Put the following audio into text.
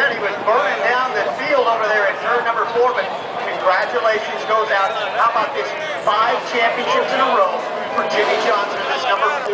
Garrett. He was burning down the field over there at turn number four, but congratulations goes out. How about this? Five championships in a row for Jimmie Johnson, this number four.